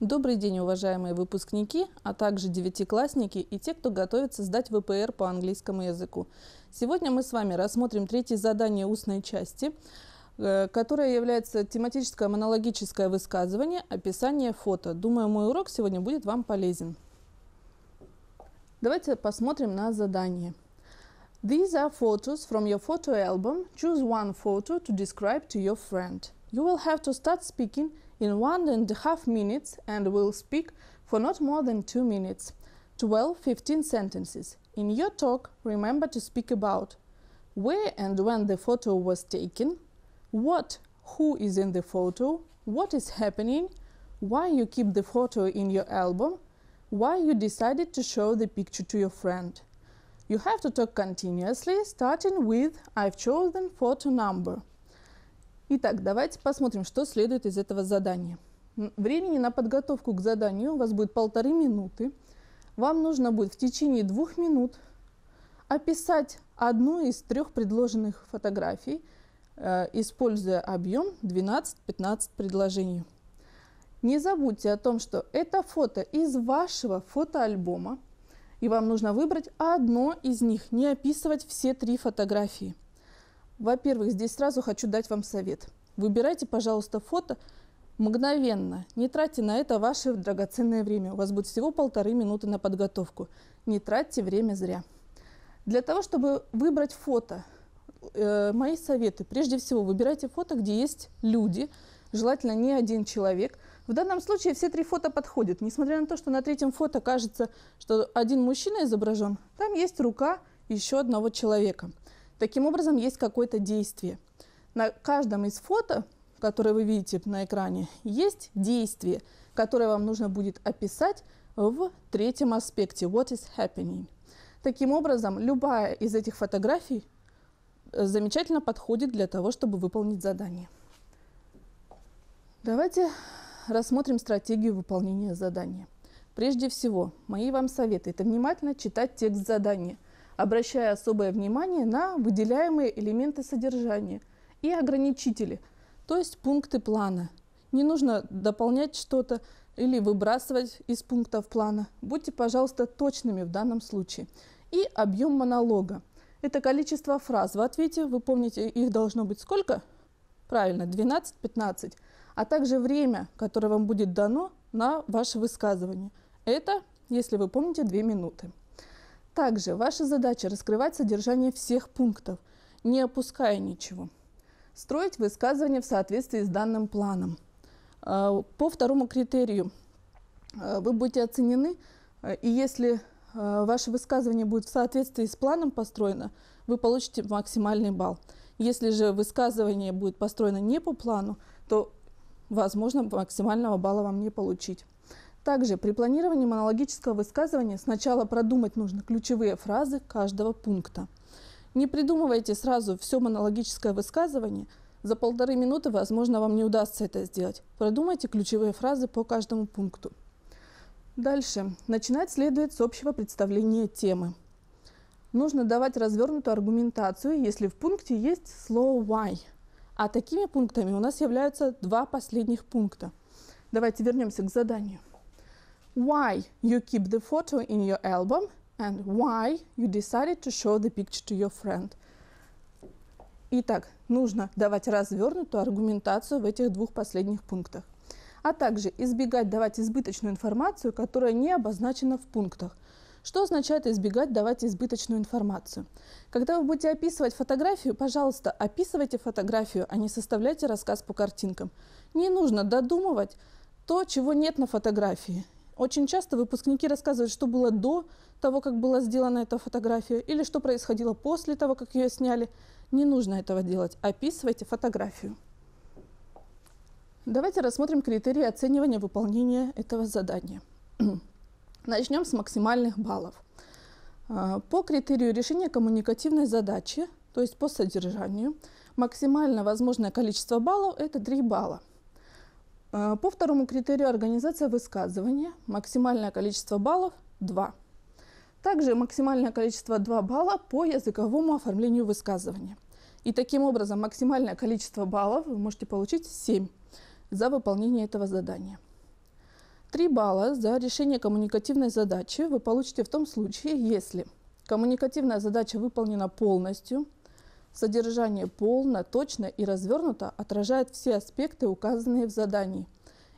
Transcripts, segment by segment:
Добрый день, уважаемые выпускники, а также девятиклассники и те, кто готовится сдать ВПР по английскому языку. Сегодня мы с вами рассмотрим третье задание устной части, э, которое является тематическое монологическое высказывание, описание фото. Думаю, мой урок сегодня будет вам полезен. Давайте посмотрим на задание. These are photos from your photo album. Choose one photo to describe to your friend. You will have to start speaking in one and a half minutes and will speak for not more than two minutes. 12 15 sentences. In your talk, remember to speak about where and when the photo was taken, what, who is in the photo, what is happening, why you keep the photo in your album, why you decided to show the picture to your friend. You have to talk continuously, starting with I've chosen photo number. Итак, давайте посмотрим, что следует из этого задания. Времени на подготовку к заданию у вас будет полторы минуты. Вам нужно будет в течение двух минут описать одну из трех предложенных фотографий, э, используя объем 12-15 предложений. Не забудьте о том, что это фото из вашего фотоальбома, и вам нужно выбрать одно из них, не описывать все три фотографии – во-первых, здесь сразу хочу дать вам совет. Выбирайте, пожалуйста, фото мгновенно. Не тратьте на это ваше драгоценное время. У вас будет всего полторы минуты на подготовку. Не тратьте время зря. Для того, чтобы выбрать фото, э, мои советы. Прежде всего, выбирайте фото, где есть люди, желательно не один человек. В данном случае все три фото подходят. Несмотря на то, что на третьем фото кажется, что один мужчина изображен, там есть рука еще одного человека. Таким образом, есть какое-то действие. На каждом из фото, которые вы видите на экране, есть действие, которое вам нужно будет описать в третьем аспекте «What is happening?». Таким образом, любая из этих фотографий э, замечательно подходит для того, чтобы выполнить задание. Давайте рассмотрим стратегию выполнения задания. Прежде всего, мои вам советы – это внимательно читать текст задания – обращая особое внимание на выделяемые элементы содержания и ограничители, то есть пункты плана. Не нужно дополнять что-то или выбрасывать из пунктов плана. Будьте, пожалуйста, точными в данном случае. И объем монолога. Это количество фраз. В ответе, вы помните, их должно быть сколько? Правильно, 12-15. А также время, которое вам будет дано на ваше высказывание. Это, если вы помните, 2 минуты. Также ваша задача раскрывать содержание всех пунктов, не опуская ничего. Строить высказывание в соответствии с данным планом. А, по второму критерию а, вы будете оценены, а, и если ваше высказывание будет в соответствии с планом построено, вы получите максимальный балл. Если же высказывание будет построено не по плану, то возможно максимального балла вам не получить. Также при планировании монологического высказывания сначала продумать нужно ключевые фразы каждого пункта. Не придумывайте сразу все монологическое высказывание. За полторы минуты, возможно, вам не удастся это сделать. Продумайте ключевые фразы по каждому пункту. Дальше. Начинать следует с общего представления темы. Нужно давать развернутую аргументацию, если в пункте есть слово why. А такими пунктами у нас являются два последних пункта. Давайте вернемся к заданию why you keep the photo in your album and why you decided to show the picture to your friend. Итак, нужно давать развернутую аргументацию в этих двух последних пунктах, а также избегать давать избыточную информацию, которая не обозначена в пунктах. Что означает избегать давать избыточную информацию? Когда вы будете описывать фотографию, пожалуйста, описывайте фотографию, а не составляйте рассказ по картинкам. Не нужно додумывать то, чего нет на фотографии. Очень часто выпускники рассказывают, что было до того, как была сделана эта фотография, или что происходило после того, как ее сняли. Не нужно этого делать. Описывайте фотографию. Давайте рассмотрим критерии оценивания выполнения этого задания. Начнем с максимальных баллов. А, по критерию решения коммуникативной задачи, то есть по содержанию, максимально возможное количество баллов – это 3 балла. А, по второму критерию организация высказывания максимальное количество баллов 2. Также максимальное количество 2 балла по языковому оформлению высказывания. И таким образом максимальное количество баллов вы можете получить 7 за выполнение этого задания. 3 балла за решение коммуникативной задачи вы получите в том случае, если коммуникативная задача выполнена полностью, содержание полно, точно и развернуто отражает все аспекты, указанные в задании,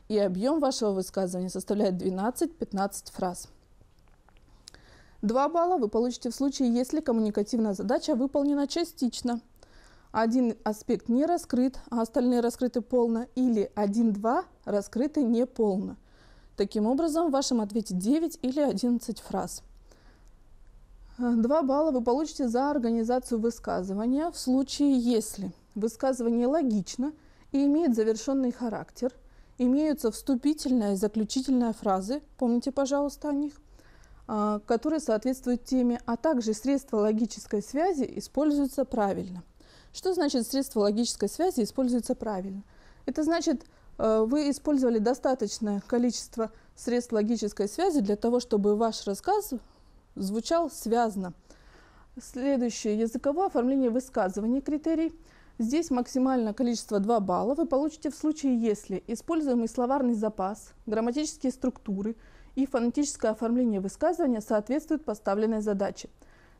и объем вашего высказывания составляет 12-15 фраз. 2 балла вы получите в случае, если коммуникативная задача выполнена частично. Один аспект не раскрыт, а остальные раскрыты полно, или 1-2 раскрыты не полно. Таким образом, в вашем ответе 9 или 11 фраз. 2 балла вы получите за организацию высказывания в случае, если высказывание логично и имеет завершенный характер, имеются вступительная и заключительная фразы, помните, пожалуйста, о них, а, которые соответствуют теме, а также средства логической связи используются правильно. Что значит средства логической связи используются правильно? Это значит, э, вы использовали достаточное количество средств логической связи для того, чтобы ваш рассказ звучал связно. Следующее. Языковое оформление высказывания критерий. Здесь максимальное количество 2 балла вы получите в случае, если используемый словарный запас, грамматические структуры и фонетическое оформление высказывания соответствуют поставленной задаче.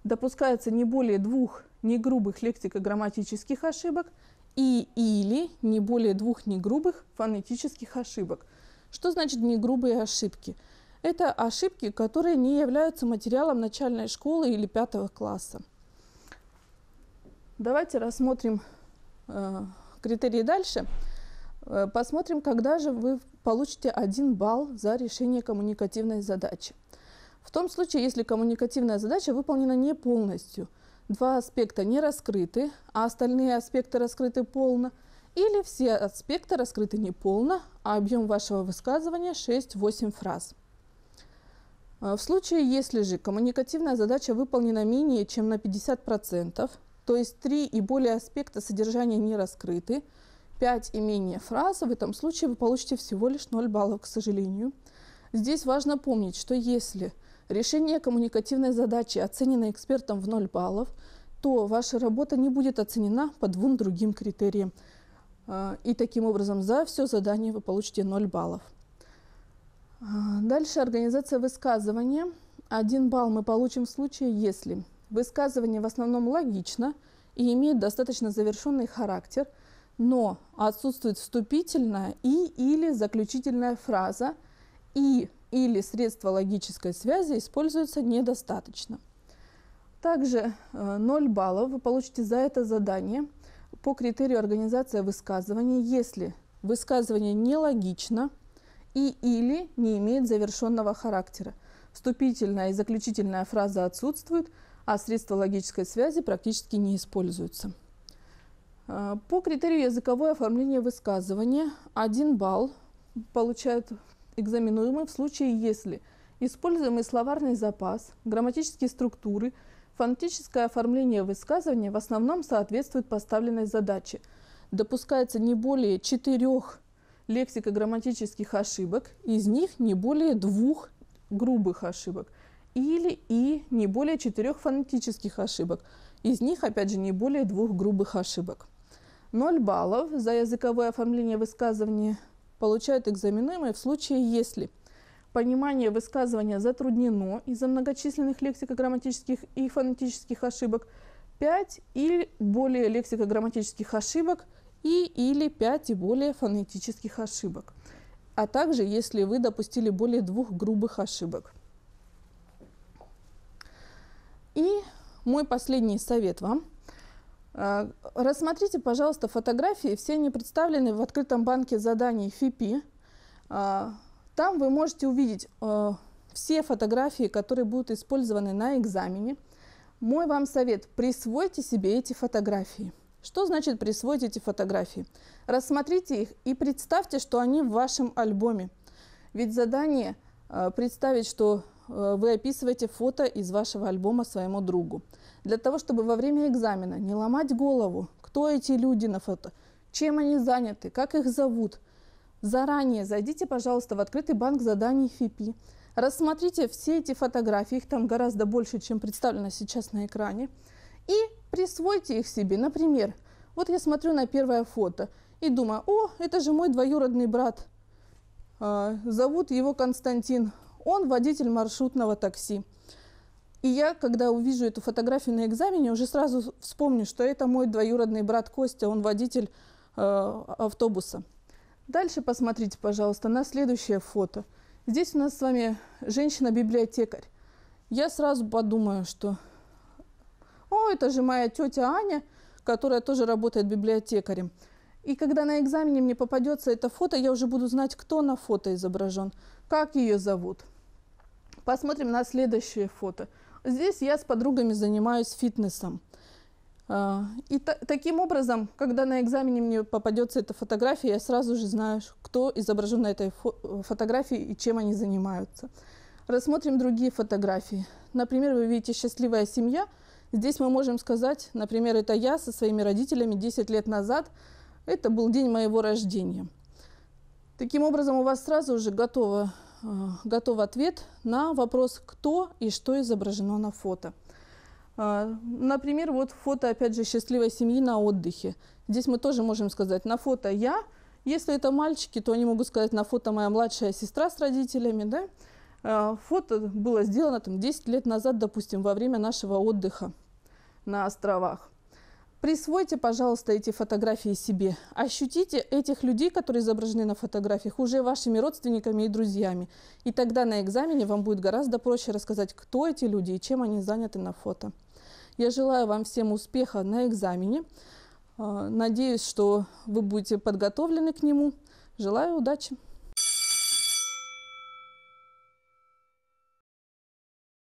Допускается не более двух негрубых лексико-грамматических ошибок и или не более двух негрубых фонетических ошибок. Что значит негрубые ошибки? Это ошибки, которые не являются материалом начальной школы или пятого класса. Давайте рассмотрим э, критерии дальше. Э, посмотрим, когда же вы получите один балл за решение коммуникативной задачи. В том случае, если коммуникативная задача выполнена не полностью, два аспекта не раскрыты, а остальные аспекты раскрыты полно, или все аспекты раскрыты не полно, а объем вашего высказывания 6-8 фраз. А, в случае, если же коммуникативная задача выполнена менее чем на 50%, то есть три и более аспекта содержания не раскрыты, 5 и менее фраз, в этом случае вы получите всего лишь 0 баллов, к сожалению. Здесь важно помнить, что если решение коммуникативной задачи оценено экспертом в 0 баллов, то ваша работа не будет оценена по двум другим критериям. А, и таким образом за все задание вы получите 0 баллов. А, дальше организация высказывания. Один балл мы получим в случае, если высказывание в основном логично и имеет достаточно завершенный характер, но отсутствует вступительная и или заключительная фраза, и или средства логической связи используются недостаточно. Также 0 э, баллов вы получите за это задание по критерию организация высказывания, если высказывание нелогично – и или не имеет завершенного характера. Вступительная и заключительная фраза отсутствуют, а средства логической связи практически не используются. А, по критерию языковое оформление высказывания 1 балл получает экзаменуемый в случае, если используемый словарный запас, грамматические структуры, фонетическое оформление высказывания в основном соответствует поставленной задаче. Допускается не более четырех лексико-грамматических ошибок, из них не более двух грубых ошибок или и не более четырех фонетических ошибок, из них, опять же, не более двух грубых ошибок. 0 баллов за языковое оформление высказывания получают экзаменуемые в случае, если понимание высказывания затруднено из-за многочисленных лексико-грамматических и фонетических ошибок, 5 или более лексико-грамматических ошибок – и или 5 и более фонетических ошибок, а также если вы допустили более двух грубых ошибок. И мой последний совет вам. А, рассмотрите, пожалуйста, фотографии, все они представлены в открытом банке заданий ФИПИ. А, там вы можете увидеть а, все фотографии, которые будут использованы на экзамене. Мой вам совет – присвойте себе эти фотографии – что значит присвоить эти фотографии? Рассмотрите их и представьте, что они в вашем альбоме. Ведь задание э, представить, что э, вы описываете фото из вашего альбома своему другу. Для того, чтобы во время экзамена не ломать голову, кто эти люди на фото, чем они заняты, как их зовут. Заранее зайдите, пожалуйста, в открытый банк заданий ФИПИ, рассмотрите все эти фотографии, их там гораздо больше, чем представлено сейчас на экране, и присвойте их себе. Например, вот я смотрю на первое фото и думаю, о, это же мой двоюродный брат. А, зовут его Константин. Он водитель маршрутного такси. И я, когда увижу эту фотографию на экзамене, уже сразу вспомню, что это мой двоюродный брат Костя, он водитель э, автобуса. Дальше посмотрите, пожалуйста, на следующее фото. Здесь у нас с вами женщина-библиотекарь. Я сразу подумаю, что это же моя тетя Аня, которая тоже работает библиотекарем. И когда на экзамене мне попадется это фото, я уже буду знать, кто на фото изображен, как ее зовут. Посмотрим на следующее фото. Здесь я с подругами занимаюсь фитнесом. А, и та таким образом, когда на экзамене мне попадется эта фотография, я сразу же знаю, кто изображен на этой фо фотографии и чем они занимаются. Рассмотрим другие фотографии. Например, вы видите «Счастливая семья». Здесь мы можем сказать, например, это я со своими родителями 10 лет назад. Это был день моего рождения. Таким образом, у вас сразу уже готово, э, готов ответ на вопрос, кто и что изображено на фото. Э, например, вот фото, опять же, счастливой семьи на отдыхе. Здесь мы тоже можем сказать, на фото я. Если это мальчики, то они могут сказать, на фото моя младшая сестра с родителями. Да? Э, фото было сделано там, 10 лет назад, допустим, во время нашего отдыха на островах. Присвойте, пожалуйста, эти фотографии себе. Ощутите этих людей, которые изображены на фотографиях, уже вашими родственниками и друзьями. И тогда на экзамене вам будет гораздо проще рассказать, кто эти люди и чем они заняты на фото. Я желаю вам всем успеха на экзамене. Э, надеюсь, что вы будете подготовлены к нему. Желаю удачи!